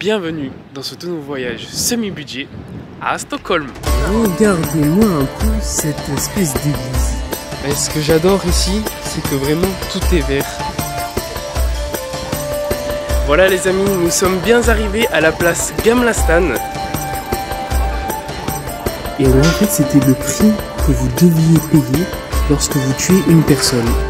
bienvenue dans ce tout nouveau voyage semi-budget à Stockholm. Regardez-moi un peu cette espèce d'église. Et ce que j'adore ici, c'est que vraiment tout est vert. Voilà les amis, nous sommes bien arrivés à la place Gamlastan. Et en fait, c'était le prix que vous deviez payer lorsque vous tuez une personne.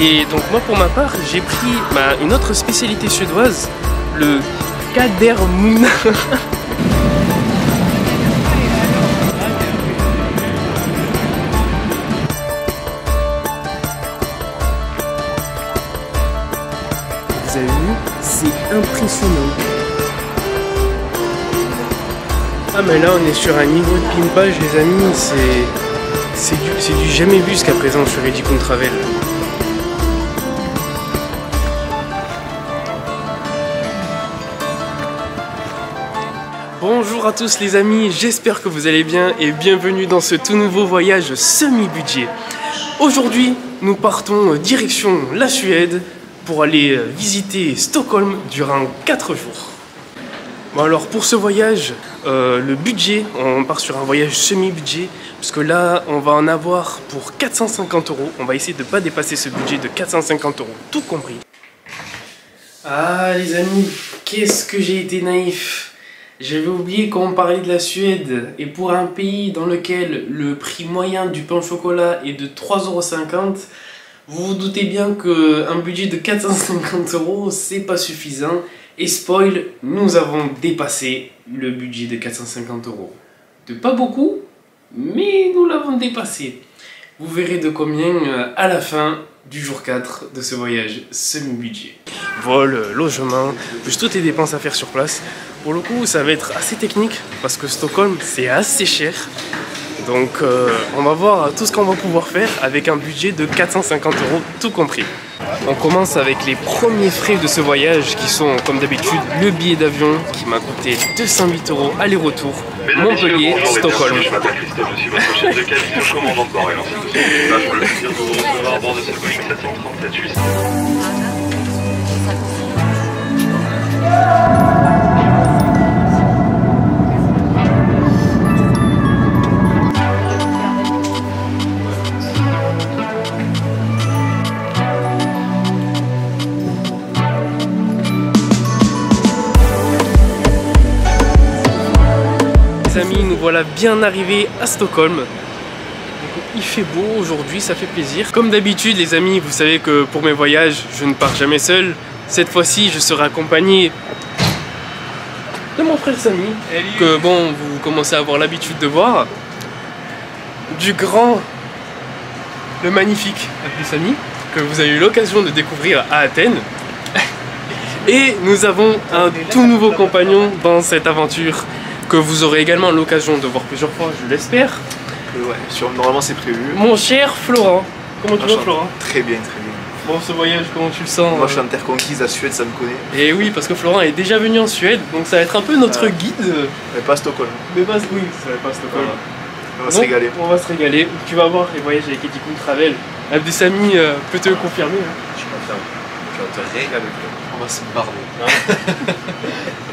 Et donc moi pour ma part, j'ai pris bah, une autre spécialité suédoise, le Kadermoon. Vous avez vu C'est impressionnant. Ah mais là on est sur un niveau de pimpage les amis, c'est c'est du, du jamais vu jusqu'à présent sur Edicon Travel. Bonjour à tous les amis, j'espère que vous allez bien et bienvenue dans ce tout nouveau voyage semi-budget. Aujourd'hui, nous partons direction la Suède pour aller visiter Stockholm durant 4 jours. Bon alors pour ce voyage, euh, le budget, on part sur un voyage semi-budget, parce que là on va en avoir pour 450 euros. On va essayer de ne pas dépasser ce budget de 450 euros, tout compris. Ah les amis, qu'est-ce que j'ai été naïf J'avais oublié qu'on parlait de la Suède, et pour un pays dans lequel le prix moyen du pain au chocolat est de 3,50€, vous vous doutez bien qu'un budget de 450 euros, c'est pas suffisant. Et spoil, nous avons dépassé le budget de 450 euros. De pas beaucoup, mais nous l'avons dépassé. Vous verrez de combien euh, à la fin du jour 4 de ce voyage semi-budget. Vol, euh, logement, plus toutes les dépenses à faire sur place. Pour le coup, ça va être assez technique parce que Stockholm, c'est assez cher. Donc, euh, on va voir tout ce qu'on va pouvoir faire avec un budget de 450 euros tout compris. On commence avec les premiers frais de ce voyage qui sont, comme d'habitude, le billet d'avion qui m'a coûté 208 euros aller-retour, Montpellier, Stockholm. Je m'appelle Christophe, je suis votre chef de cabine commandant de bord. Et ainsi de suite. Bah, je peux le plaisir de vous recevoir à bord de cette Boeing 737 suisse. Voilà bien arrivés à Stockholm. Il fait beau aujourd'hui, ça fait plaisir. Comme d'habitude, les amis, vous savez que pour mes voyages, je ne pars jamais seul. Cette fois-ci, je serai accompagné de mon frère Samy, que bon, vous commencez à avoir l'habitude de voir. Du grand, le magnifique Abdel Samy, que vous avez eu l'occasion de découvrir à Athènes. Et nous avons un tout nouveau compagnon dans cette aventure que vous aurez également l'occasion de voir plusieurs fois, je l'espère. Euh, Ouais, sur, normalement c'est prévu. Mon cher Florent. Comment tu vas. Florent Très bien, très bien. Bon ce voyage, comment tu le sens Moi je suis en terre conquise, la Suède ça me connaît. Et oui, parce que Florent est déjà venu en Suède, donc ça va être un peu notre Ah. guide. Mais pas à Stockholm. Mais pas, oui, ça va pas à Stockholm. On va se régaler. On va se régaler. Tu vas voir les voyages avec Etikun Travel. Abdesami euh, peut te le confirmer. hein. Je suis confiant. Tu vas te régaler. On va se barder.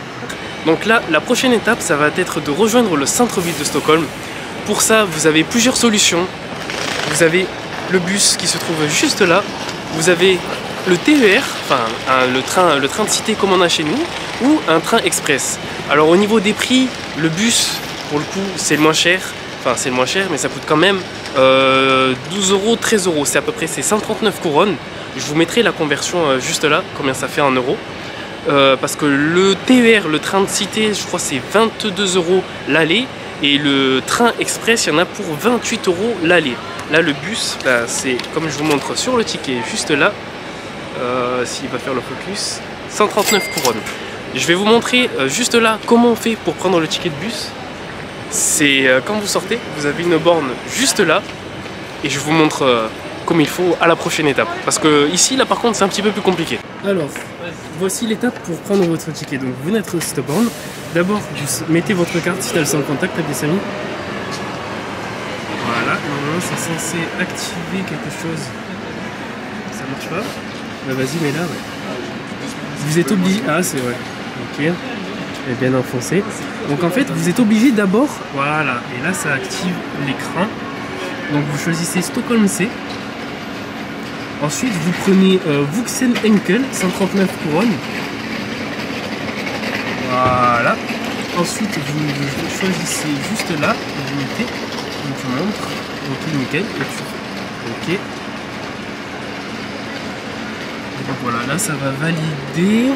Donc là, la prochaine étape, ça va être de rejoindre le centre-ville de Stockholm. Pour ça, vous avez plusieurs solutions. Vous avez le bus qui se trouve juste là. Vous avez le TER, enfin le, train, de cité comme on a chez nous, ou un train express. Alors au niveau des prix, le bus, pour le coup, c'est le moins cher. Enfin, c'est le moins cher, mais ça coûte quand même euh, 12 euros, 13 euros. C'est à peu près c'est 139 couronnes. Je vous mettrai la conversion euh, juste là, combien ça fait en euros. Euh, parce que le TER, le train de cité, je crois c'est 22 euros l'aller et le train express, il y en a pour 28 euros l'aller. Là, le bus, bah, c'est comme je vous montre sur le ticket, juste là, euh, s'il va faire le focus, 139 couronnes. Je vais vous montrer euh, juste là comment on fait pour prendre le ticket de bus. C'est quand vous sortez, vous avez une borne juste là et je vous montre comme il faut à la prochaine étape. Parce que ici, là par contre, c'est un petit peu plus compliqué. Alors, voici l'étape pour prendre votre ticket. Donc, vous n'êtes cette borne. D'abord, mettez votre carte si elle sans contact avec des amis. Voilà, normalement, c'est censé activer quelque chose. Ça marche pas Bah, vas-y, mets là, ouais. vous êtes obligé. Ah, c'est vrai. Ok. Est bien enfoncée. Donc en fait, vous êtes obligé d'abord. Voilà. Et là, ça active l'écran. Donc vous choisissez Stockholm C. Ensuite, vous prenez euh, Vuxen Enkel, 139 couronnes. Voilà. Ensuite, vous, choisissez juste là, vous mettez, donc tu montres, ok nickel, ok. Donc voilà, là ça va valider.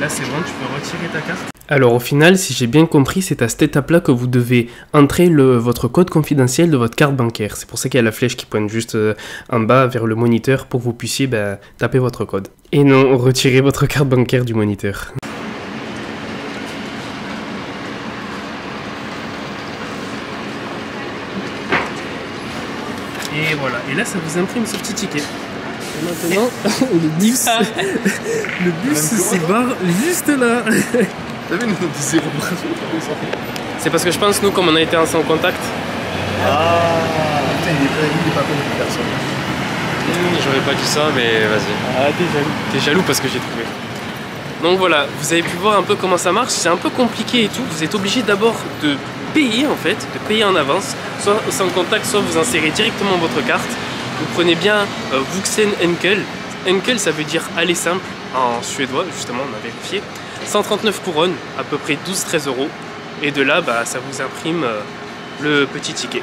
Là c'est bon, tu peux retirer ta carte. Alors au final, si j'ai bien compris, c'est à cette étape-là que vous devez entrer le, votre code confidentiel de votre carte bancaire. C'est pour ça qu'il y a la flèche qui pointe juste euh, en bas vers le moniteur pour que vous puissiez ben, taper votre code. Et non, retirez votre carte bancaire du moniteur. Et voilà, et là ça vous imprime ce petit ticket. Et maintenant, le bus, le bus se barre juste là. T'as vu, nous C'est parce que je pense, nous, comme on a été ensemble en contact, Ah Putain, il est pas, il est pas con, personne. J'aurais pas dit ça, mais vas-y. Ah, t'es jaloux. T'es jaloux parce que j'ai trouvé. Donc voilà, vous avez pu voir un peu comment ça marche. C'est un peu compliqué et tout. Vous êtes obligé d'abord de payer en fait, de payer en avance, soit sans contact, soit vous insérez directement votre carte. Vous prenez bien euh, Vuxen Enkel. Enkel, ça veut dire aller simple en suédois, justement, on a vérifié. 139 couronnes, à peu près 12-13 euros. Et de là, bah, ça vous imprime euh, le petit ticket.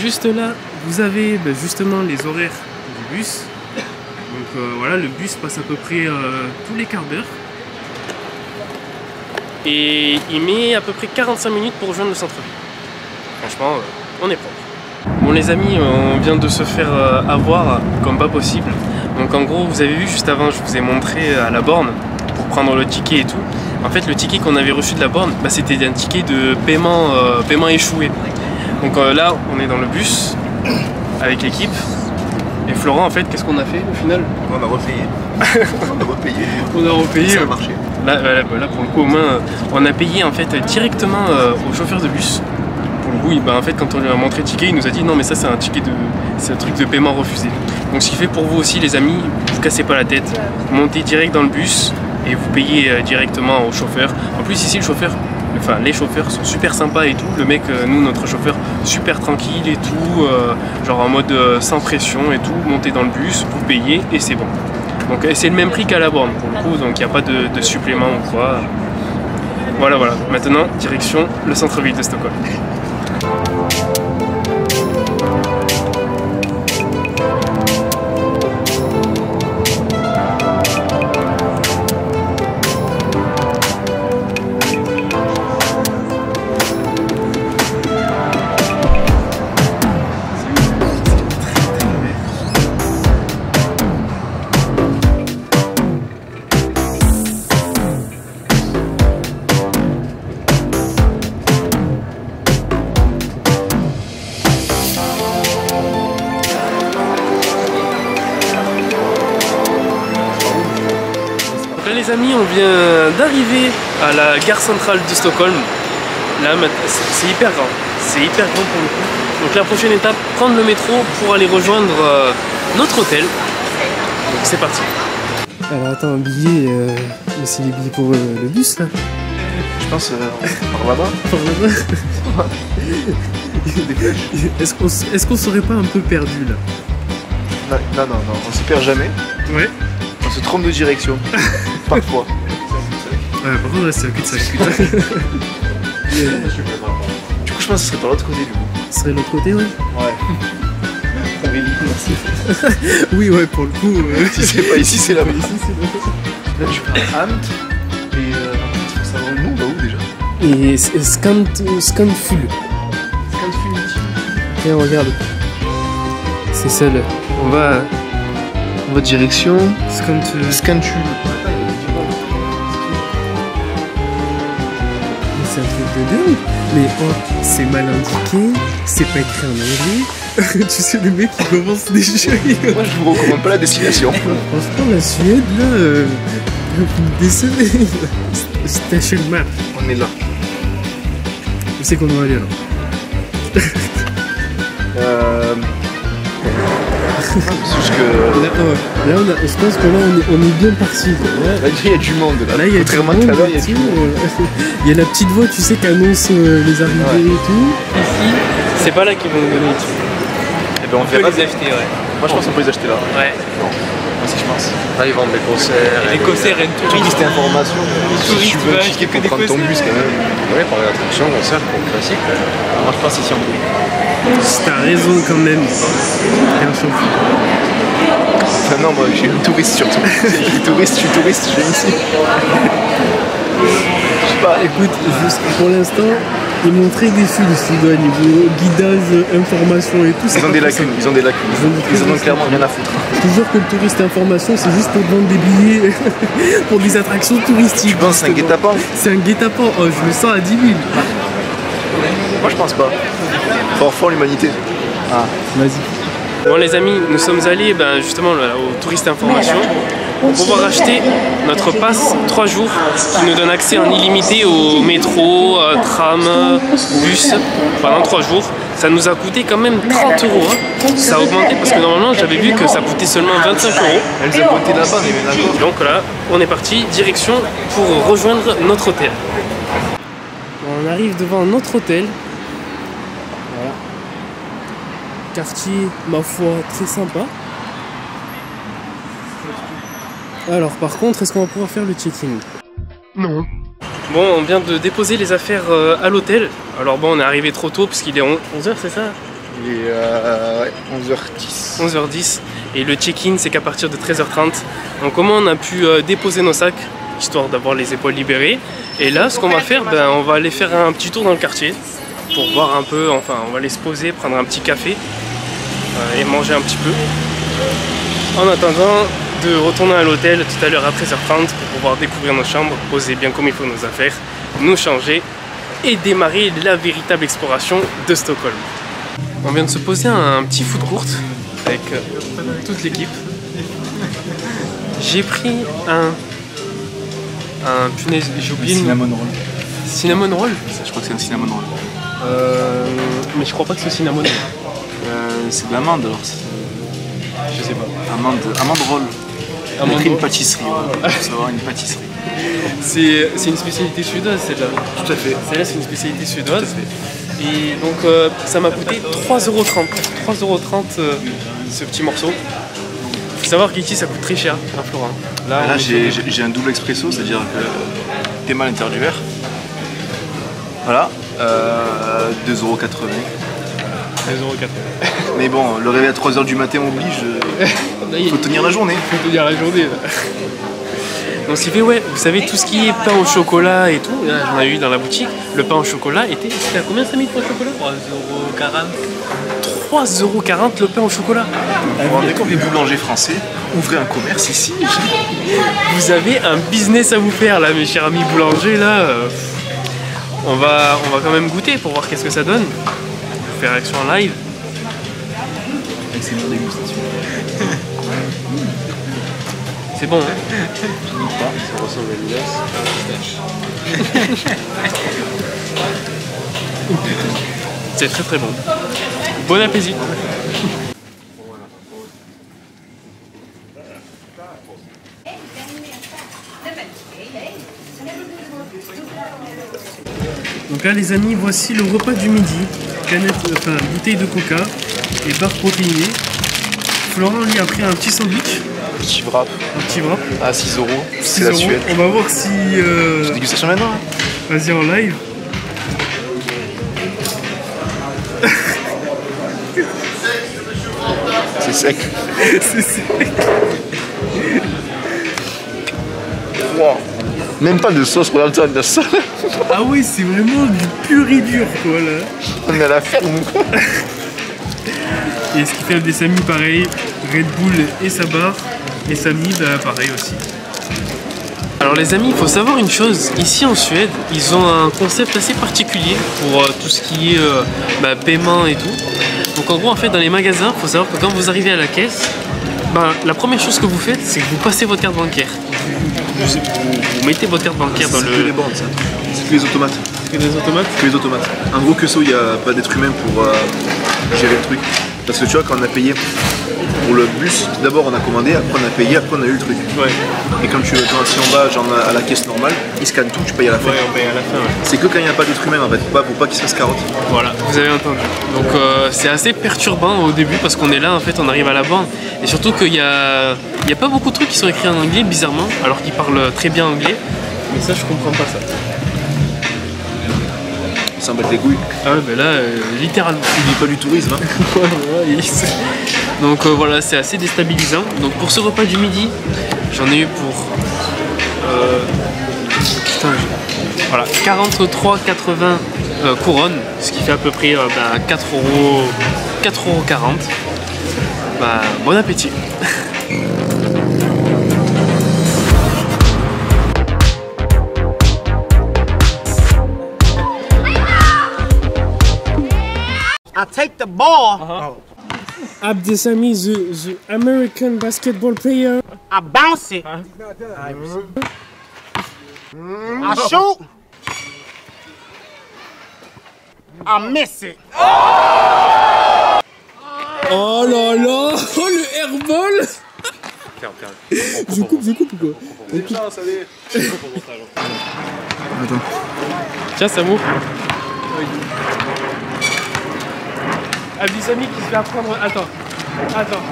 Juste là, vous avez bah, justement les horaires du bus. Donc euh, voilà, le bus passe à peu près euh, tous les quarts d'heure. Et il met à peu près 45 minutes pour rejoindre le centre-ville. Franchement, on est propre. Bon les amis, on vient de se faire avoir comme pas possible. Donc en gros, vous avez vu juste avant, je vous ai montré à la borne pour prendre le ticket et tout. En fait, le ticket qu'on avait reçu de la borne, bah, c'était un ticket de paiement, euh, paiement échoué. Donc euh, là, on est dans le bus avec l'équipe. Et Florent, en fait, qu'est-ce qu'on a fait au final? On a repayé. on a repayé. On a repayé. Ça a marché. Là, là, là, pour le coup, au moins, euh, on a payé en fait directement euh, au chauffeur de bus. Pour le coup, il- bah, en fait, quand on lui a montré le ticket, il nous a dit non, mais ça, c'est un ticket de, c'est un truc de paiement refusé. Donc, ce qui fait pour vous aussi, les amis, vous cassez pas la tête, montez direct dans le bus et vous payez euh, directement au chauffeur. En plus, ici, le chauffeur, enfin, les chauffeurs sont super sympas et tout. Le mec, euh, nous, notre chauffeur, super tranquille et tout, euh, genre en mode sans pression et tout. Montez dans le bus, vous payez et c'est bon. Donc c'est le même prix qu'à la borne pour le coup, donc il n'y a pas de, de supplément ou quoi. Voilà, voilà. Maintenant, direction le centre-ville de Stockholm. Les amis, on vient d'arriver à la gare centrale de Stockholm. Là, c'est hyper grand. C'est hyper grand pour le coup. Donc la prochaine étape, prendre le métro pour aller rejoindre euh, notre hôtel. Donc c'est parti. Alors attends, un billet, euh, mais c'est les billets pour euh, le bus là Je pense euh, par là-bas. Par là-bas Est-ce qu'on qu'on serait pas un peu perdu là Non, non, non, non, on s'y perd jamais. Ouais. On se trompe de direction. Parfois. Ouais, par contre là c'est un cul-de-sac. Du coup, je pense que ce serait par l'autre côté du coup. Ce serait l'autre côté, ouais Ouais. Oui, ouais, pour le coup. euh, Si c'est pas ici, c'est là-bas. ici, c'est là. Là, je prends Ant. Et euh, faut savoir nous, on va où déjà Et s- scan, scan full. Tiens, regarde. C'est là. On va. On va direction. Scan. euh, de dingue. Mais oh, c'est mal indiqué, c'est pas écrit en anglais. tu sais, le mec qui commence déjà. il- Moi, je vous recommande pas la destination. Franchement, la Suède là, euh, décevez. Station map. On est là. Où c'est qu'on doit aller là Euh. Que. Là, on a- je pense que là, on est, bien parti. Là, il y a du monde là. Il y a et euh, la petite voix, tu sais, qui annonce euh, les arrivées et tout. Ici, c'est pas là qu'ils vont nous donner. Eh ben, on On peut verra. les acheter, ouais. Moi, je pense qu'on peut les acheter là. Ouais. Moi aussi, je pense. Là, ils vendent des concerts. Les concerts et Tout touristes. cette information. Si touristes, tu veux un ticket pour prendre ton bus concerts. quand même. Oui, par l'attraction, concert, pour le classique. Moi, je pense ici en plus. T'as raison quand même. Rien chaud. Enfin, non, moi, je suis un touriste surtout. je suis touriste, je suis touriste, je viens ici. Je sais pas, Écoute, juste pour l'instant, ils m'ont très déçu studio à niveau guidage, information et tout. ils ont des lacunes, ils ont des lacunes. Ils ont des Ils en ont clairement rien à foutre. Je te jure que le touriste information, c'est juste pour vendre des billets pour des attractions touristiques. Tu penses que c'est un guet-apens C'est un guet-apens. Oh, je le sens à 10 000. Moi, je pense pas. Foi en l'humanité. Vas-y. Bon les amis, nous sommes allés ben, justement là, au Touriste Information pour pouvoir acheter notre passe 3 jours qui nous donne accès en illimité au métro, euh, tram, bus pendant 3 jours. Ça nous a coûté quand même 30 euros. hein. Ça a augmenté parce que normalement j'avais vu que ça coûtait seulement 25 euros. Elle nous a pointé là-bas. Donc là, on est parti, direction pour rejoindre notre hôtel. On arrive devant notre hôtel. Voilà. Quartier, ma foi, très sympa. Alors par contre, est-ce qu'on va pouvoir faire le check-in? Bon, on vient de déposer les affaires euh, à l'hôtel. Alors bon, on est arrivé trop tôt parce qu'il est 11h, c'est ça? Il est euh, ouais, 11h10. 11h10 et le check-in c'est qu'à partir de 13h30. Donc comment on a pu euh, déposer nos sacs histoire d'avoir les épaules libérées? Et là ce qu'on va faire ben, on va aller faire un petit tour dans le quartier pour voir un peu enfin on va aller se poser prendre un petit café euh, et manger un petit peu en attendant de retourner à l'hôtel tout à l'heure à 13h30 pour pouvoir découvrir nos chambres poser bien comme il faut nos affaires nous changer et démarrer la véritable exploration de Stockholm on vient de se poser un, un petit foot court avec euh, toute l'équipe. J'ai pris un. Un punaise, j'ai oublié. Cinnamon roll. Cinnamon roll? Je crois que c'est un cinnamon roll. Euh, Mais je crois pas que c'est cinnamon. Euh, c'est de l'amande alors. c'est- Je sais pas. Amande, amande roll. Une pâtisserie. Faut savoir une pâtisserie. C'est c'est une spécialité suédoise celle-là. Tout à fait. Celle-là c'est une spécialité suédoise. Et donc euh, ça m'a coûté 3,30€. 3,30€ euh, ce petit morceau. Faut savoir qu'ici ça coûte très cher à Florin. Là, j'ai un double expresso, c'est-à-dire que t'es mal à l'intérieur du verre. Voilà. Euh, 2,80€. 13,80€. Mais bon, le réveil à 3h du matin oblige. euh, il- faut tenir la journée. faut tenir la journée. Là. Donc qui fait ouais, vous savez tout ce qui est pain au chocolat et tout, là j'en ai eu dans la boutique, le pain au chocolat était. C'était à combien ça mis le pain au chocolat 3,40 3,40€ le pain au chocolat Vous vous rendez compte, les boulangers français ouvraient un commerce ici. Vous avez un business à vous faire là mes chers amis boulangers là. euh, on, va, on va quand même goûter pour voir qu'est-ce que ça donne. Faire action en live. Ses murs dégustation. C'est bon hein Ça ressemble à une glace. C'est très très bon. Bon appétit Donc là les amis, voici le repas du midi. Canette, euh, enfin bouteille de coca et barre protéinée. Florent lui a pris un petit sandwich, Petit wrap un petit wrap. à 6 euros. 6 C'est la euros. Suède. On va voir si... euh, Dégustation maintenant hein. Vas-y en live. C'est sec. C'est- c'est- Wow. Même pas de sauce, regarde ça, de sauce. Ah oui, c'est vraiment du pur et dur quoi là. On est à la ferme quoi Et ce qui fait des Samy pareil, Red Bull et sa barre. Et Samy bah pareil aussi. Alors les amis, il faut savoir une chose, ici en Suède, ils ont un concept assez particulier pour euh, tout ce qui est euh, bah, paiement et tout. Donc en gros, en fait, dans les magasins, il faut savoir que quand vous arrivez à la caisse, ben, la première chose que vous faites, c'est que vous passez votre carte bancaire. Vous, vous- vous mettez votre carte bancaire dans C'est que les le... bandes, ça. C'est que les automates. que des automates. Que les automates. En gros, que ça, il n'y a pas d'être humain pour euh, gérer le truc. Parce que tu vois, quand on a payé pour le bus, d'abord on a commandé, après on a payé, après on a eu le truc. Ouais. Et quand tu quand si on va genre à la caisse normale, ils scannent tout, tu payes à la fin. Ouais, on paye à la fin. ouais. C'est que quand il n'y a pas d'être humain en fait, pour pas, pour pas qu'ils se fassent carotte. Voilà, vous avez entendu. Donc euh, c'est assez perturbant au début parce qu'on est là, en fait, on arrive à la borne. Et surtout qu'il y a, il y a pas beaucoup de trucs qui sont écrits en anglais, bizarrement, alors qu'ils parlent très bien anglais. Mais ça, je comprends pas ça. Battent les couilles. Ah ouais, ben là, euh, littéralement. Tu dis pas du tourisme, hein. Ouais, ouais, il- Donc euh, voilà, c'est assez déstabilisant. Donc pour ce repas du midi, j'en ai eu pour. euh, putain, voilà, 43,80 euh, couronnes, ce qui fait à peu près bah, 4 euros. 4,40 euros. Bah, bon appétit. I take the ball, Abdesami, the, the American basketball player. I bounce it, I shoot, I miss it. Oh là là Oh le airball. Je coupe, je coupe ou quoi Tiens, Samu. Abdesami qui se fait apprendre. Attends. Attends.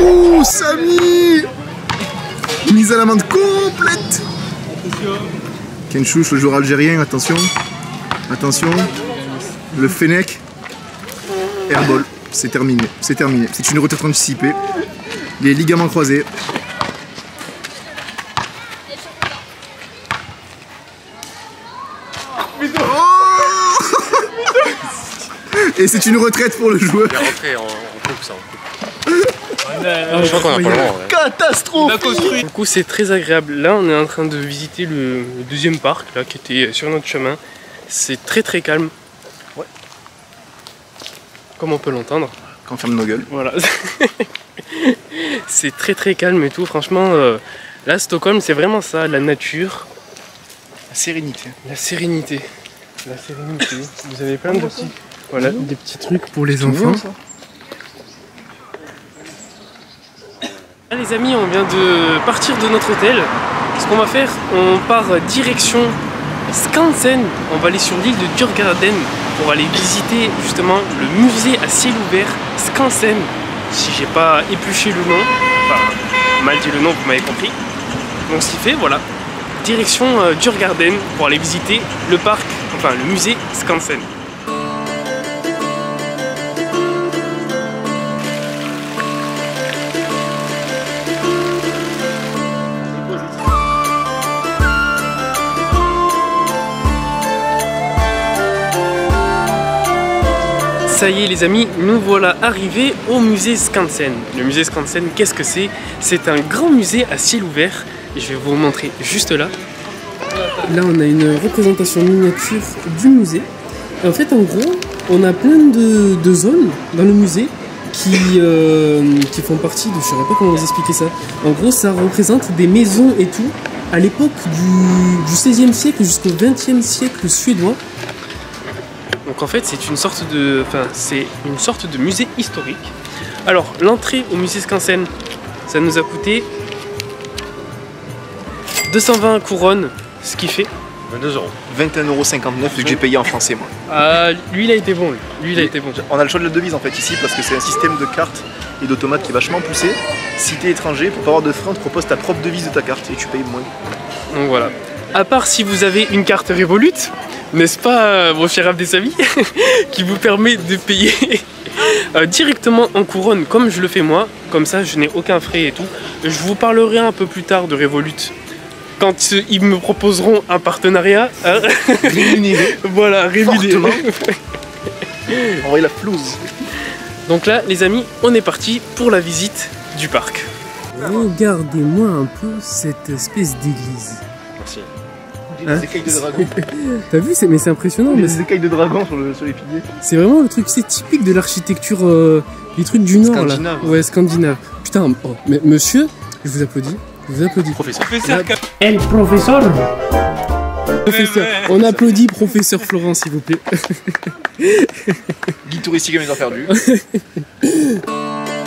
Ouh, Samy Mise à l'amende complète Kenchouch, le joueur algérien, attention. Attention. Le Fennec. Airball. C'est terminé. C'est terminé. C'est une retraite anticipée. Les ligaments croisés. Oh Et c'est une retraite pour le joueur. Rentrez, on, on coupe ça. on coupe. Ah, Je crois qu'on a pas le droit. ouais. Catastrophe Du coup, c'est très agréable. Là, on est en train de visiter le, deuxième parc, là, qui était sur notre chemin. C'est très très calme. Ouais. Comme on peut l'entendre. Quand on ferme nos gueules. Voilà. c'est très très calme et tout. Franchement, euh, là, Stockholm, c'est vraiment ça, la nature, sérénité. la sérénité. La sérénité. Vous avez plein de petits, voilà, des petits trucs pour les enfants. Ah, les amis, on vient de partir de notre hôtel. Ce qu'on va faire, on part direction Skansen. On va aller sur l'île de Djurgården pour aller visiter justement le musée à ciel ouvert Skansen. Si j'ai pas épluché le nom, enfin mal dit le nom, vous m'avez compris. Donc ce qui fait, voilà, direction euh, Djurgården pour aller visiter le parc, enfin le musée Skansen. Ça y est les amis, nous voilà arrivés au musée Skansen. Le musée Skansen, qu'est-ce que c'est? C'est un grand musée à ciel ouvert. Je vais vous montrer juste là. Là on a une représentation miniature du musée. En fait en gros, on a plein de, zones dans le musée qui, euh, font partie de... Je ne saurais pas comment vous expliquer ça. En gros ça représente des maisons et tout à l'époque du, du 16e siècle jusqu'au 20e siècle suédois. Donc en fait, c'est une sorte de, enfin, c'est une sorte de musée historique. Alors, l'entrée au musée Skansen, ça nous a coûté 220 couronnes, ce qui fait. 22 euros. 21,59€ vu que j'ai payé en français moi. Ah, lui, il a été bon. Lui, lui il a été bon. On a le choix de la devise en fait ici parce que c'est un système de cartes et d'automates qui est vachement poussé. Si t'es étranger, pour pas avoir de frein, tu proposes ta propre devise de ta carte et tu payes moins. Donc voilà. À part si vous avez une carte Revolut, n'est-ce pas, euh, mon cher Abdessavi, qui vous permet de payer euh, directement en couronne, comme je le fais moi. Comme ça, je n'ai aucun frais et tout. Je vous parlerai un peu plus tard de Revolut. Quand euh, ils me proposeront un partenariat, hein. Rémunéré. voilà, rémunéré. Envoyez la flouze. Donc là, les amis, on est parti pour la visite du parc. Regardez-moi un peu cette espèce d'église. Merci. Des écailles de dragon. T'as vu, c'est- mais c'est impressionnant. mais Des c'est- écailles de dragon sur, le- sur les piliers. C'est vraiment le truc, c'est typique de l'architecture, euh, les trucs du nord Scandinave. là. Ouais, scandinave. Putain, oh, mais monsieur, je vous applaudis. Je vous applaudis. Professeur. El profesor. Professeur, on applaudit professeur Florent, s'il vous plaît. Guide touristique à mes heures perdues.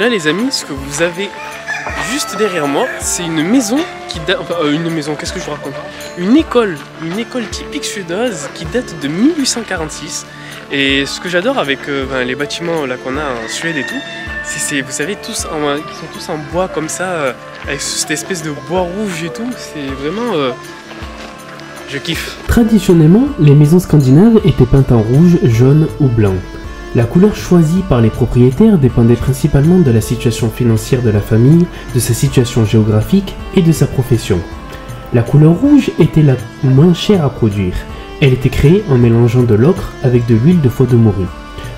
là, les amis, ce que vous avez juste derrière moi, c'est une maison qui date. Enfin, euh, une maison, qu'est-ce que je vous raconte? Une école, une école typique suédoise qui date de 1846. Et ce que j'adore avec euh, ben, les bâtiments là qu'on a en Suède et tout, c'est, vous savez, tous en, sont tous en bois comme ça, euh, avec cette espèce de bois rouge et tout. C'est vraiment. je kiffe. Traditionnellement, les maisons scandinaves étaient peintes en rouge, jaune ou blanc. La couleur choisie par les propriétaires dépendait principalement de la situation financière de la famille, de sa situation géographique et de sa profession. La couleur rouge était la moins chère à produire. Elle était créée en mélangeant de l'ocre avec de l'huile de foie de morue.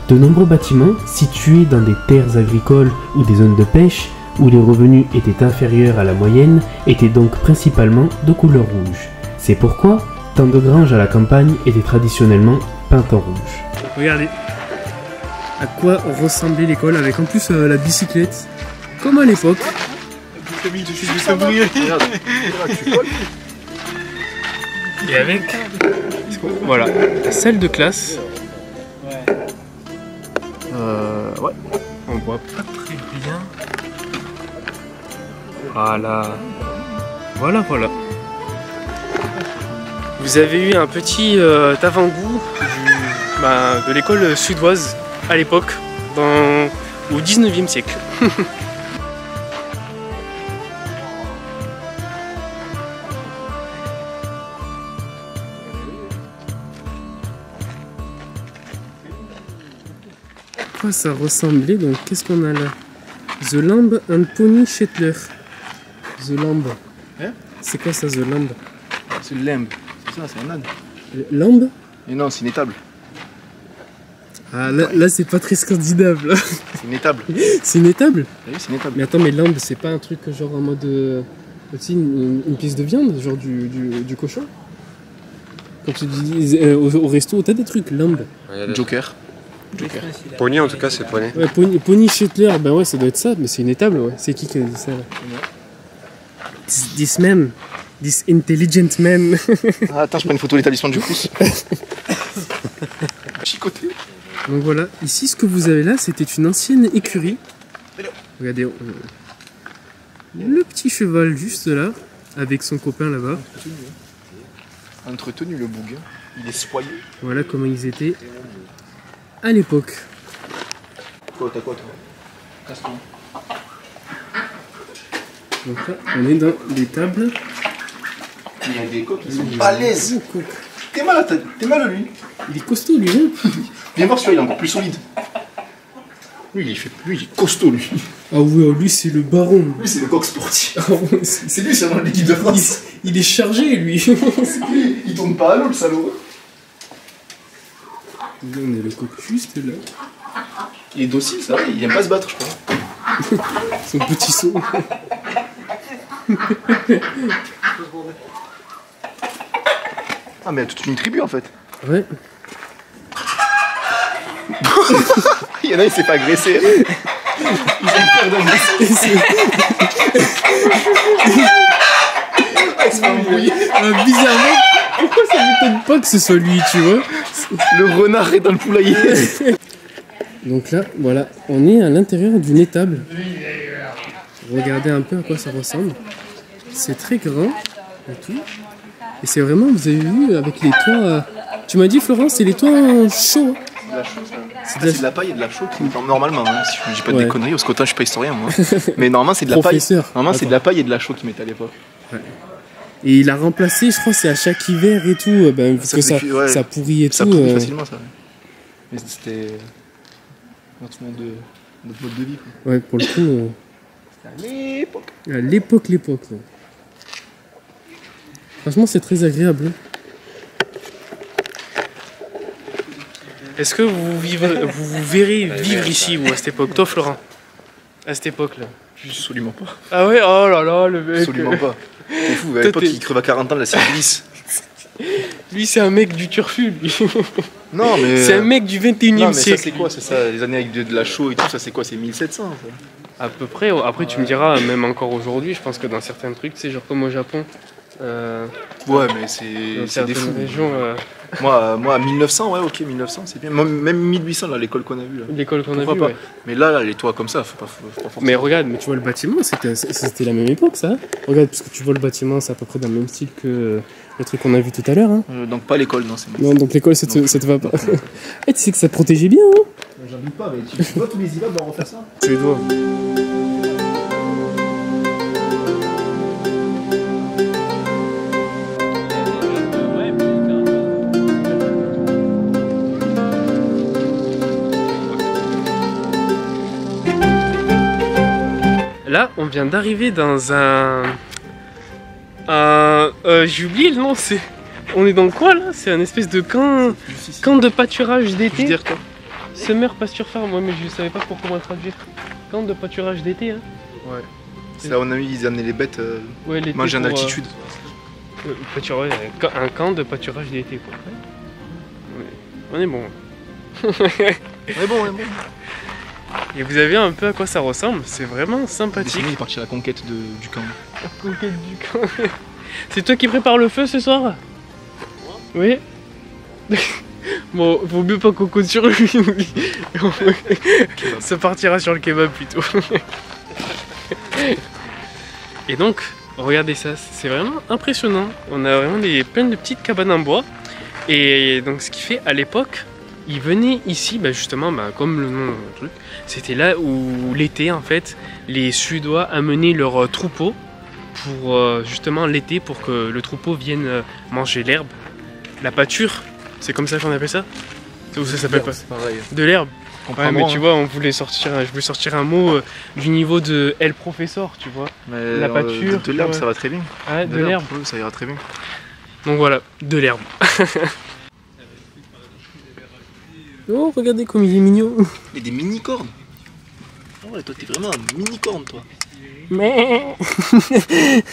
De nombreux bâtiments, situés dans des terres agricoles ou des zones de pêche, où les revenus étaient inférieurs à la moyenne, étaient donc principalement de couleur rouge. C'est pourquoi tant de granges à la campagne étaient traditionnellement peintes en rouge. Regardez à quoi ressemblait l'école avec en plus euh, la bicyclette, comme à l'époque. Et avec. Voilà, la salle de classe. Euh, ouais. On voit pas très bien. Voilà. Voilà, voilà. Vous avez eu un petit euh, avant-goût bah, de l'école suédoise à l'époque, dans, au 19e siècle. Quoi ça ressemblait Donc? Qu'est-ce qu'on a là? The Lamb and Pony Shetler. The Lamb. Hein? C'est quoi ça, The Lamb? C'est le limbe. C'est ça, c'est un âne. Le Lamb? Et non, c'est une étable. Ah là, là, c'est pas très scandinave là. C'est une étable. c'est une étable T'as vu, c'est une étable. Mais attends, mais lambe, c'est pas un truc genre en mode. euh, tu sais, une, une pièce de viande, genre du, du, du cochon? Quand tu dis euh, au, au resto, t'as des trucs lambe. Joker. Pony en tout cas, c'est poney. Ouais, pony, pony Shetler, ben ouais, ça doit être ça, mais c'est une étable, ouais. C'est qui qui a dit ça? Là This, this man, this intelligent man. Ah, attends, je prends une photo de l'établissement du Crous. Chicoté. Donc voilà, ici ce que vous avez là, c'était une ancienne écurie. Regardez, on- le petit cheval juste là, avec son copain là-bas. Entretenu le boug. hein. Il est soyeux. Voilà comment ils étaient à l'époque. Quoi, t'as quoi, toi Casse-toi. Donc là, on est dans les tables. Il y a des coques qui sont balèzes. T'es mal, à ta- t'es mal, lui. Il est costaud lui, hein Viens voir celui-là, il est encore plus solide. Lui, il fait lui, il est costaud, lui. Ah ouais, lui c'est le baron. Lui, c'est le coq sportif. Ah ouais, c'est- lui, c'est vraiment l'équipe de France. il est chargé lui. Il tombe pas à l'eau, le salaud. Là, on est le coq juste là. Il est docile, ça va, il aime pas se battre, je crois. Son petit saut. Ah, mais il y a toute une tribu, en fait. Ouais. Il y en a, il s'est pas agressé. Ils ont peur d'agresser. Ah, il se fait embrouiller. Bizarrement, pourquoi ça m'étonne pas que ce soit lui, tu vois? Le renard est dans le poulailler. Donc là, voilà, on est à l'intérieur d'une étable. Regardez un peu à quoi ça ressemble. C'est très grand et tout. Et c'est vraiment, vous avez vu, avec les toits. euh, Tu m'as dit, Florence, c'est les toits chauds. C'est de, la... c'est de la paille et de la chaux qui normalement, hein, si je dis pas Ouais. des conneries, parce qu'autant je suis pas historien moi. Mais normalement c'est de la paille. Normalement c'est de la paille et de la chaux qu'ils mettaient à l'époque. Et il a remplacé, je crois, c'est à chaque hiver et tout, euh, ben, parce Ça que ça, ouais. ça pourrit et Ça tout. pourrit euh, facilement ça. Mais c'était notre mode de notre mode de vie. Quoi. ouais, pour le coup, euh, À l'époque. à l'époque, l'époque. Franchement, c'est très agréable. Est-ce que vous, vivez, vous vous verrez vivre ici ou à cette époque Toi, Florent? À cette époque-là Absolument pas. Ah ouais? Oh là là, le mec Absolument pas. T'es fou, à l'époque il creve à 40 ans de la syphilis. Lui, c'est un mec du turfu, lui. Non, mais. C'est un mec du 21 Non, e mais ça, siècle. c'est quoi? C'est ça, les années avec de, de la chaux et tout, ça, c'est quoi? C'est 1700 ça À peu près. Après, tu me diras, même encore aujourd'hui, je pense que dans certains trucs, tu sais, genre comme au Japon, euh, Ouais, mais c'est des fous. régions, euh, Moi, euh, moi, 1900, ouais, ok, 1900, c'est bien. Même 1800, là, l'école qu'on a vue, là. l'école qu'on a vue. ouais. Mais là, là, les toits comme ça, faut pas, faut, pas. Mais regarde, mais tu vois le bâtiment, c'était la même époque, ça. Regarde, parce que tu vois le bâtiment, c'est à peu près dans le même style que le truc qu'on a vu tout à l'heure. Hein. Euh, donc, pas l'école, non, c'est. Non, donc l'école, ça te, ça te va pas. Eh, tu sais que ça te protégeait bien, hein J'en doute pas, mais tu, vois tous les immeubles vont refaire ça Tu les dois. Là, on vient d'arriver dans un. Un. euh, J'ai oublié le nom, c'est. On est dans quoi là? C'est un espèce de camp. Camp de pâturage d'été. Summer Pasture Farm, ouais, mais je savais pas pour comment traduire. Camp de pâturage d'été, hein. C'est là, on a mis, ils amenaient les bêtes euh, Ouais, manger en euh, altitude. euh, pâturage- un camp- un camp de pâturage d'été, quoi. Ouais. On est bon. On est bon, on est bon. Et vous avez un peu à quoi ça ressemble, c'est vraiment sympathique. Il est parti à la conquête de- du camp. Conquête du camp. C'est toi qui prépare le feu ce soir Oui Bon, vaut mieux pas qu'on compte sur lui. ça partira sur le kebab plutôt. Et donc, regardez ça, c'est vraiment impressionnant. On a vraiment des, plein de petites cabanes en bois. Et donc, ce qui fait à l'époque, ils venaient ici, bah, justement, bah, comme le nom du truc, c'était là où l'été, en fait, les Suédois amenaient leurs euh, troupeaux pour euh, justement l'été, pour que le troupeau vienne euh, manger l'herbe. La pâture, c'est comme ça qu'on appelle ça Ou ça s'appelle pas C'est pareil. De l'herbe Ouais, mais Comprends, tu hein. vois, on voulait sortir, je voulais sortir un mot euh, du niveau de El Professor, tu vois. Mais, La euh, pâture, De, de l'herbe, ça va très bien. Ah, de l'herbe. Ça ira très bien. Donc voilà, de l'herbe. oh, regardez comme il est mignon. Et des mini-cornes. Oh, ouais, toi, t'es vraiment un mini-corne, toi. Mais.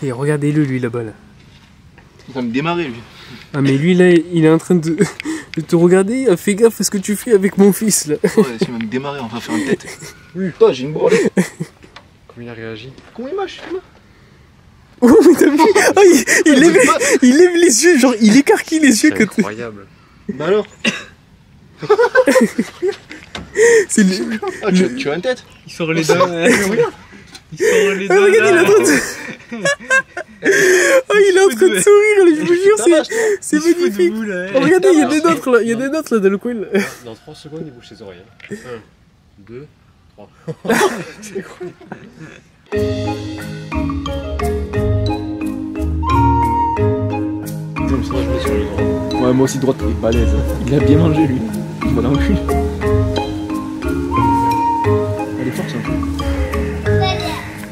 T'es, regardez-le lui là-bas là. Il va me démarrer, lui. Ah mais lui là, il est en train de, de te regarder. Ah, Fais gaffe à ce que tu fais avec mon fils là. Ouais, il va me démarrer, on va faire une tête. Oui, toi, j'ai une branlée. Comment il a réagi Comment il mâche Oh mais t'as vu? Oh, il, il lève, il lève les yeux, genre il écarquille les yeux C'est incroyable. Bah alors c'est le... Ah, tu, tu as une tête Il sort les dents. Il sort les Ah, regarde, il est en train de... oh, il est en train de sourire, là, je vous jure, c'est, c'est magnifique. Oh, regardez, il y a des notes là, il y a des notes là dans le coin. Là. Dans 3 secondes, il bouge ses oreilles. 1, 2, 3. Ouais, moi aussi, droite, il est balèze. Il a bien mangé, lui. Il le cul. Elle est forte, ça.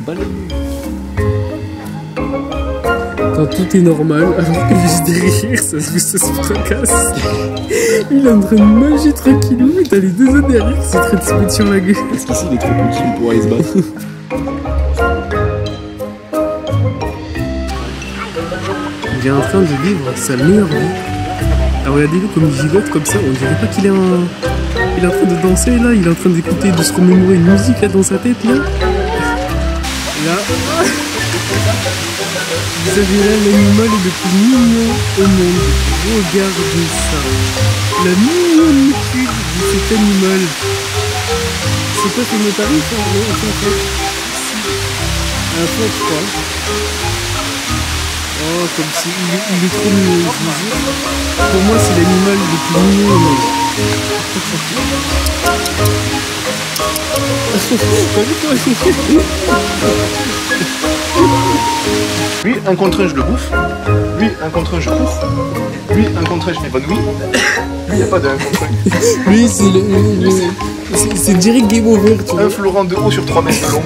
Balèze. Quand tout est normal, alors que juste derrière, ça se, ça se fracasse. Il est en train de manger tranquillou, et t'as les deux autres derrière qui sont en train de se mettre sur la gueule. Parce qu'ici, il est trop petit pour aller se battre? Il est en train de vivre sa meilleure vie. Regardez-le comme il gigote comme ça, on dirait pas qu'il est en... Il est en train de danser là, il est en train d'écouter, de se remémorer une musique là dans sa tête là. Là. Vous avez là l'animal le plus mignon au monde. Regardez ça. La mignonitude de cet animal. C'est quoi ton tarif hein attends, attends. Un fond 3. Oh, comme si il est, il est trop mignon. Pour moi, c'est l'animal le plus mignon au monde. Lui, un contre un, je le bouffe. Lui, un contre un, je cours. Lui, un contre un, je m'évanouis. Lui, y a pas de un contre un. Lui, c'est le. c'est- C'est direct game over, tu vois. Un Florent de haut sur 3 mètres de long.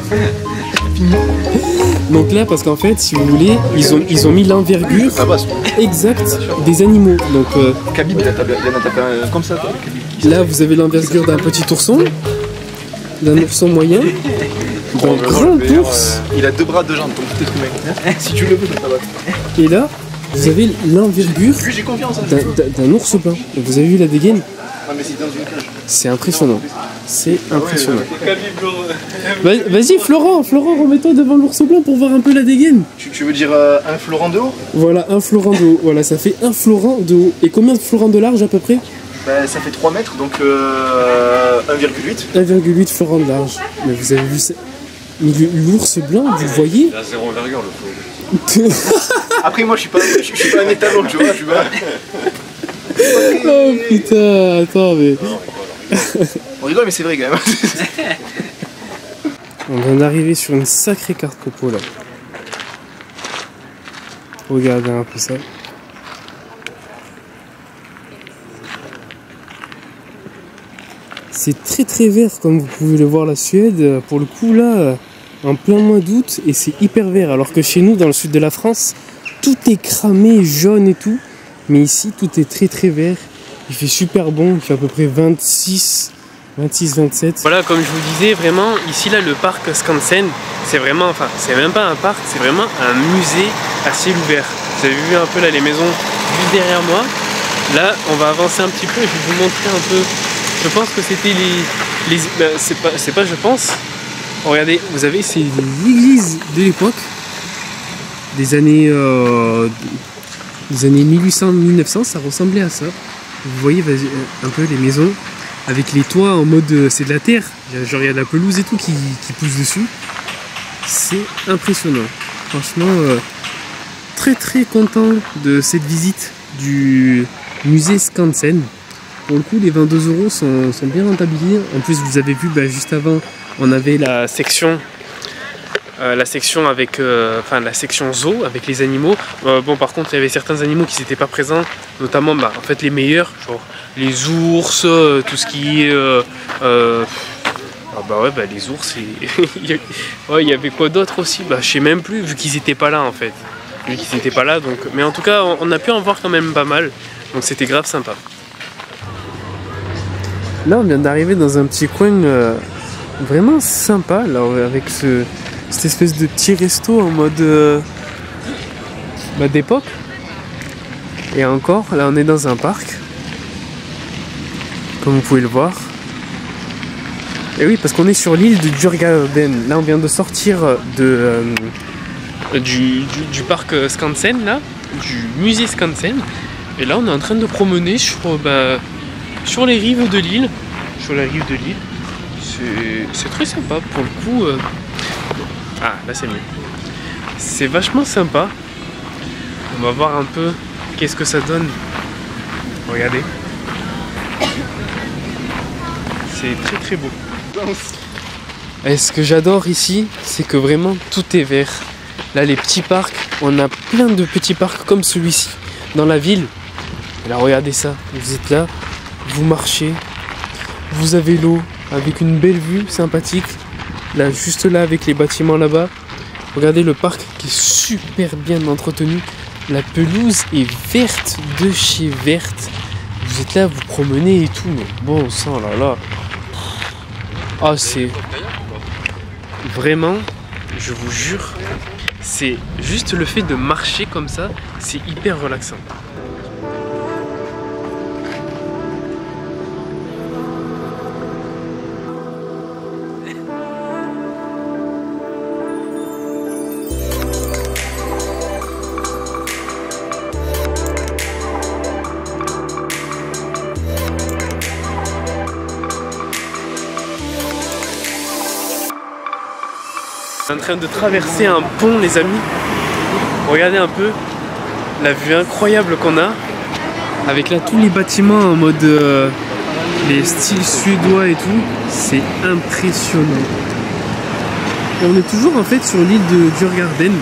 Donc là, parce qu'en fait, si vous voulez, ils ont, ils ont mis l'envergure exacte des animaux. Donc euh, Khabib, il, a tapé, il en a tapé un comme ça, toi, le Khabib. là, vous avez l'envergure d'un petit ourson, d'un ourson moyen, d'un grand ours, Il a deux bras, deux jambes, comme tout être humain. Si tu le veux, ça va. et là, Vous avez l'envergure hein. d'un- ours blanc. Vous avez vu la dégaine? C'est dans une cage. C'est impressionnant. C'est impressionnant. Va- Vas-y, Florent, Florent, remets-toi devant l'ours blanc pour voir un peu la dégaine. Tu, tu veux dire euh, un Florent de haut? Voilà, un florent de haut. Voilà, ça fait un florent de haut. Et combien de florents de large à peu près? Bah, ça fait 3 mètres, donc euh, 1,8. 1,8 florents de large. Mais vous avez vu ça? Mais l'ours blanc, vous le voyez? Il a 0 envergure le faux. Après, moi, je suis pas, je, je suis pas un étalon, tu vois. Je suis pas... Oh putain, attends, mais. On rigole, mais c'est vrai quand même. On vient d'arriver sur une sacrée carte copo là. Regardez un peu ça. C'est très très vert comme vous pouvez le voir la Suède. Pour le coup là, en plein mois d'août et c'est hyper vert. Alors que chez nous dans le sud de la France, tout est cramé, jaune et tout. Mais ici tout est très très vert. Il fait super bon, il fait à peu près 26, 26, 27. Voilà, comme je vous disais, vraiment, ici, là, le parc Skansen, c'est vraiment, enfin, c'est même pas un parc, c'est vraiment un musée à ciel ouvert. Vous avez vu un peu là les maisons juste derrière moi. Là, on va avancer un petit peu et je vais vous montrer un peu. Je pense que c'était les. ben, c'est pas, c'est pas, je pense. Regardez, vous avez, c'est l'église de l'époque, des années, euh, des années 1800-1900, ça ressemblait à ça. Vous voyez euh, un peu les maisons avec les toits en mode euh, c'est de la terre, genre il y a de la pelouse et tout qui, pousse dessus. C'est impressionnant. Franchement, euh, très très content de cette visite du musée Skansen. Pour le coup, les 22 euros sont, sont bien rentabilisés. En plus, vous avez vu bah, juste avant, on avait la section. Euh, la section avec euh, enfin la section zoo avec les animaux. Euh, bon par contre il y avait certains animaux qui n'étaient pas présents notamment bah, en fait les meilleurs genre les ours tout ce qui est ah bah ouais bah les ours et ouais, il y avait quoi d'autre aussi? Bah je sais même plus vu qu'ils étaient pas là en fait. Vu qu'ils étaient pas là donc mais en tout cas on, a pu en voir quand même pas mal donc c'était grave sympa. Là, on vient d'arriver dans un petit coin vraiment sympa, là, avec ce, cette espèce de petit resto en mode euh, bah, d'époque. Et encore, là, on est dans un parc, comme vous pouvez le voir. Et oui, parce qu'on est sur l'île de Djurgården. Là, on vient de sortir de, euh, du, parc Skansen là, du musée Skansen. Et là on est en train de promener sur, bah, sur les rives de l'île. Sur la rive de l'île. C'est- C'est très sympa pour le coup. euh. Ah là c'est mieux. C'est vachement sympa. On va voir un peu qu'est-ce que ça donne. Regardez. C'est très très beau. Et ce que j'adore ici, c'est que vraiment tout est vert. Là, les petits parcs, on a plein de petits parcs comme celui-ci dans la ville. Et là, regardez ça. Vous êtes là, vous marchez, vous avez l'eau avec une belle vue sympathique. Là, juste là, avec les bâtiments là-bas. Regardez le parc qui est super bien entretenu. La pelouse est verte de chez verte. Vous êtes là, vous promenez et tout, bon sang là là. Ah, c'est. Vraiment, je vous jure, c'est juste le fait de marcher comme ça, c'est hyper relaxant. On est en train de traverser un pont, les amis. Regardez un peu la vue incroyable qu'on a. Avec là tous les bâtiments en mode euh, les styles suédois et tout, c'est impressionnant. Et on est toujours en fait sur l'île de Djurgården.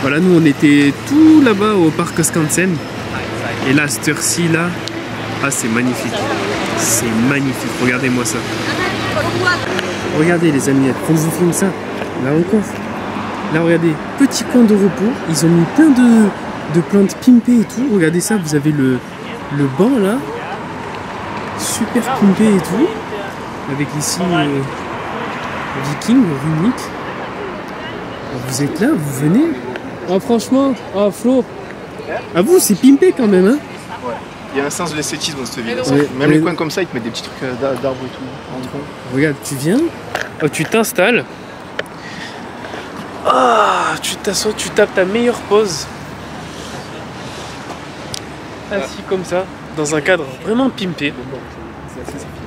Voilà, nous on était tout là-bas au parc Skansen. Et là, cette heure-ci là, ah c'est magnifique. C'est magnifique, regardez-moi ça. Regardez les amis, quand je vous filme ça, là encore. Là regardez, petit coin de repos, ils ont mis plein de, de plantes pimpées et tout. Regardez ça, vous avez le, le banc là, super pimpé et tout, avec ici euh, Viking, runique. Vous êtes là, vous venez. Ah franchement, ah Flo, À vous, c'est pimpé quand même, hein Il y a un sens de l'esthétisme dans cette ville. Ouais, Même les coins comme ça, ils te mettent des petits trucs euh, d'ar- d'arbres et tout. en tronc. Regarde, tu viens, Oh, tu t'installes. Ah, tu t'assois, tu tapes ta meilleure pose. Assis comme ça, dans un cadre vraiment pimpé.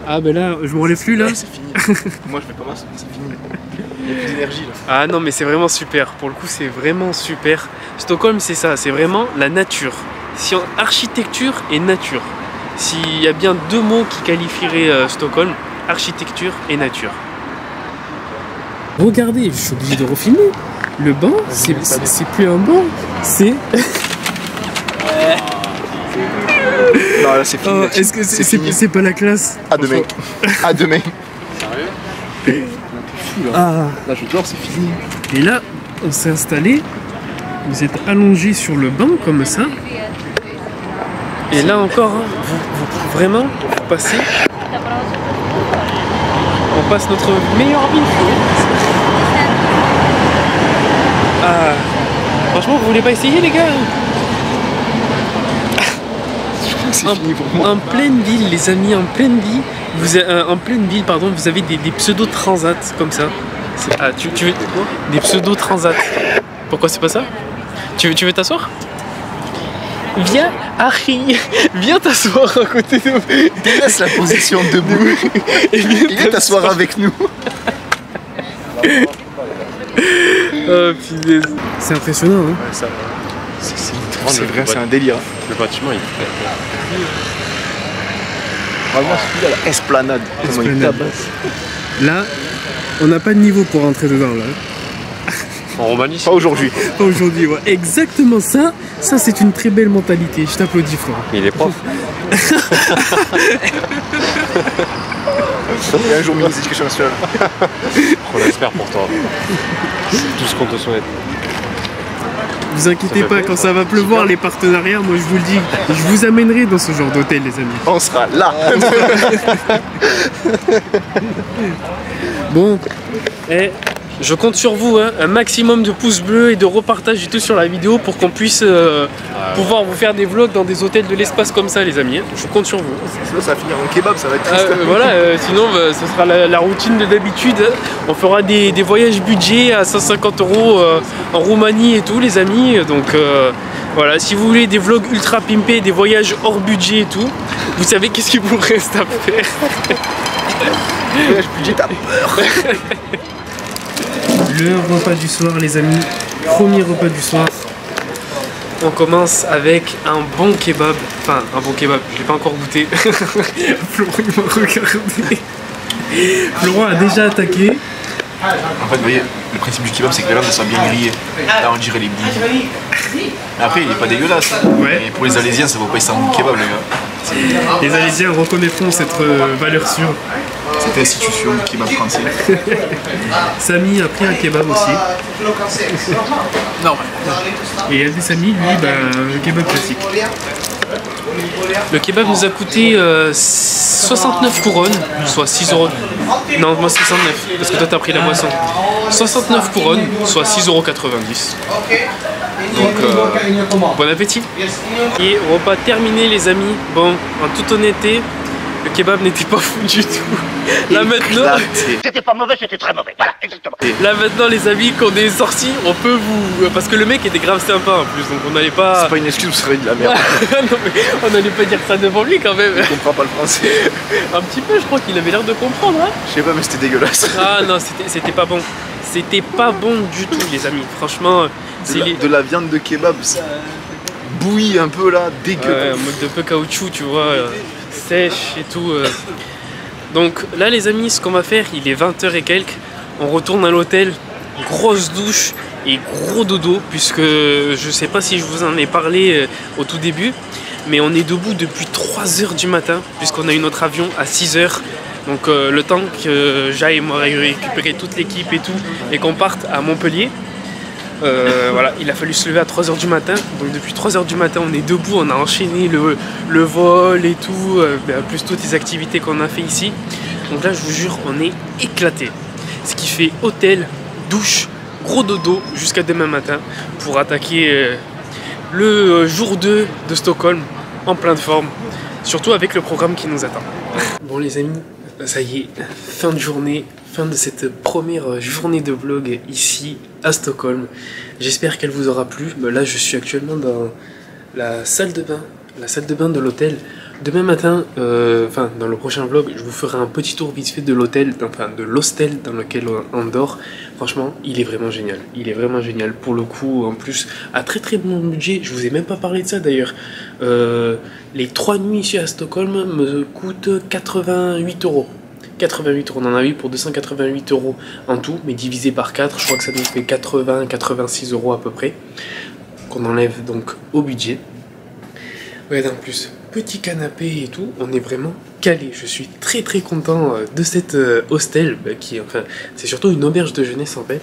Ah ben là, je me relève plus là. C'est fini. Moi, je fais pas mal, c'est fini. Il n'y a plus d'énergie là. Ah non, mais c'est vraiment super. Pour le coup, c'est vraiment super. Stockholm, c'est ça, c'est vraiment la nature. Si en- architecture et nature. S'il y a bien deux mots qui qualifieraient euh, Stockholm, architecture et nature. Regardez, je suis obligé de refilmer. Le banc, c'est c'est- plus un banc, c'est. Non, là, c'est fini. Oh, là, Est-ce que c'est pas la classe À demain. À demain. Ah Là, je dors, c'est fini. Et là, on s'est installé. Vous êtes allongé sur le banc comme ça. Et là encore, hein, vous, vous- vraiment, vous passez. On passe notre meilleur ville. Ah, franchement, vous voulez pas essayer, les gars En, fini pour moi. en pleine ville, les amis, en pleine ville, vous avez, euh, en pleine ville, pardon, vous avez des, des pseudo transats comme ça. Ah, tu, tu veux des pseudo transats Pourquoi c'est pas ça? Tu veux, tu veux t'asseoir? Viens, Harry, viens t'asseoir à côté de nous. Laisse la position debout. Et viens Et viens t'asseoir avec nous. Oh, punaise. C'est impressionnant, hein ça, c'est vrai, c'est bat- un délire. Le bâtiment, il est Vraiment, celui-là, la esplanade. Comment il tabasse. Là, on n'a pas de niveau pour rentrer dedans là. En Roumanie, Pas aujourd'hui. Pas aujourd'hui, ouais. Exactement ça, ça c'est une très belle mentalité. Je t'applaudis, Florent. il est prof. Et un jour, ministre de l'Éducation nationale. On l'espère pour toi. C'est tout ce qu'on te souhaite. Vous inquiétez pas, quand ça va pleuvoir, les partenariats, moi je vous le dis, je vous amènerai dans ce genre d'hôtel, les amis. On sera là. Bon, Eh, je compte sur vous, hein, un maximum de pouces bleus et de repartage et tout sur la vidéo pour qu'on puisse euh, pouvoir vous faire des vlogs dans des hôtels de l'espace comme ça, les amis. hein. Je compte sur vous. Sinon, ça va finir en kebab, ça va être Ah, triste. euh, voilà, euh, sinon bah, ce sera la, la routine de d'habitude. On fera des, des voyages budget à 150 euros en Roumanie et tout, les amis. Donc voilà, si vous voulez des vlogs ultra pimpés, des voyages hors budget et tout, vous savez qu'est-ce qu'il vous reste à faire. Voyage budget, t'as le repas du soir, les amis. Premier repas du soir. On commence avec un bon kebab. Enfin, un bon kebab, je l'ai pas encore goûté. Florent il m'a regardé. Florent a déjà attaqué. En fait, vous voyez, le principe du kebab, c'est que la viande soit bien grillée. Là, on dirait les bouillies. Après, il est pas dégueulasse. Ouais. Et pour les Alésiens, ça vaut pas un bon kebab, les gars. Les Alésiens reconnaîtront cette euh, valeur sûre. Cette institution du kebab français. Samy a pris un kebab aussi. Non. Et Aldé Samy, lui, bah, un kebab classique. Le kebab nous a coûté euh, 69 couronnes, soit 6 euros. Non, moi 69, parce que toi t'as pris la boisson. 69 couronnes, soit 6,90 euros. Donc, euh, bon appétit. Et repas terminé, les amis. Bon, en toute honnêteté, kebab n'était pas fou du tout. Là maintenant, C'était pas mauvais, c'était très mauvais. Voilà, exactement. là maintenant, les amis, qu'on est sortis, on peut vous. Parce que le mec était grave sympa en plus, donc on n'allait pas. C'est pas une excuse, ce serait de la merde. non, mais on n'allait pas dire ça devant lui quand même. Je comprends pas le français. Un petit peu, je crois qu'il avait l'air de comprendre. Hein Je sais pas, mais c'était dégueulasse. ah non, c'était c'était pas bon. C'était pas bon du tout, les amis. Franchement, De c'est la, les. de la viande de kebab, c'est bouillie un peu là, dégueu. Ouais, en mode de peu caoutchouc, tu vois, euh, sèche et tout. euh. Donc là, les amis, ce qu'on va faire, il est 20h et quelques. On retourne à l'hôtel, grosse douche et gros dodo, puisque je sais pas si je vous en ai parlé euh, au tout début, mais on est debout depuis 3h du matin, puisqu'on a eu notre avion à 6h. Donc euh, le temps que j'aille moi récupérer toute l'équipe et tout, et qu'on parte à Montpellier. Euh, voilà, il a fallu se lever à 3h du matin. Donc depuis 3h du matin, on est debout, on a enchaîné le, vol et tout, euh, ben, plus toutes les activités qu'on a fait ici. Donc là, je vous jure, on est éclaté. Ce qui fait hôtel, douche, gros dodo jusqu'à demain matin pour attaquer euh, le jour 2 de Stockholm en pleine forme, surtout avec le programme qui nous attend. Bon les amis, ça y est, fin de journée, fin de cette première journée de vlog ici à Stockholm. J'espère qu'elle vous aura plu. Ben Là je suis actuellement dans la salle de bain, la salle de bain de l'hôtel. Demain matin, euh, enfin dans le prochain vlog, je vous ferai un petit tour vite fait de l'hôtel, enfin de l'hostel dans lequel on dort. Franchement, il est vraiment génial. Il est vraiment génial. Pour le coup, en plus, à très très bon budget. Je vous ai même pas parlé de ça d'ailleurs. Euh, les trois nuits ici à Stockholm me coûtent 88 euros. 88 euros, on en a eu pour 288 euros en tout, mais divisé par 4, je crois que ça nous fait 80-86 euros à peu près, qu'on enlève donc au budget. Ouais, en plus, petit canapé et tout, on est vraiment calé. Je suis très très content euh, de cette euh, hostel, bah, qui enfin, c'est surtout une auberge de jeunesse en fait.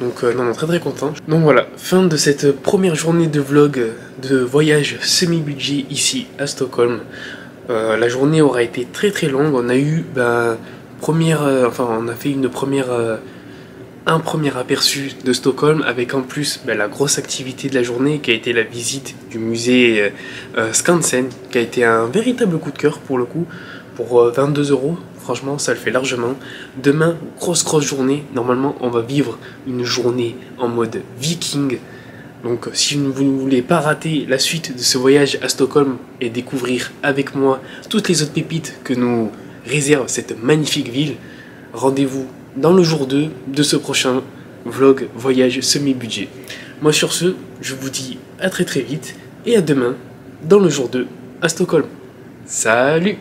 Donc euh, non, non, très très content. Donc voilà, fin de cette première journée de vlog de voyage semi-budget ici à Stockholm. Euh, la journée aura été très très longue. On a eu première, euh, fait euh, un premier aperçu de Stockholm avec en plus bah, la grosse activité de la journée qui a été la visite du musée Skansen, qui a été un véritable coup de cœur pour le coup. Pour euh, 22 euros, franchement ça le fait largement. Demain, grosse grosse journée. Normalement on va vivre une journée en mode viking. Donc si vous ne voulez pas rater la suite de ce voyage à Stockholm et découvrir avec moi toutes les autres pépites que nous réserve cette magnifique ville, rendez-vous dans le jour 2 de ce prochain vlog voyage semi-budget. Moi sur ce, je vous dis à très très vite et à demain dans le jour 2 à Stockholm. Salut